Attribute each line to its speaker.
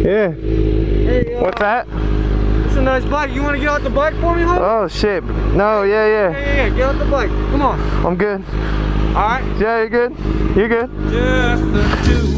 Speaker 1: Yeah.
Speaker 2: Hey, uh,
Speaker 1: What's that?
Speaker 2: It's a nice bike. You want to get out the bike for me, homie?
Speaker 1: Oh shit. No, yeah,
Speaker 2: yeah,
Speaker 1: yeah.
Speaker 2: yeah, yeah. Get out the bike. Come on.
Speaker 1: I'm good.
Speaker 2: All right.
Speaker 1: Yeah, you're good. You're good.
Speaker 3: Just the two.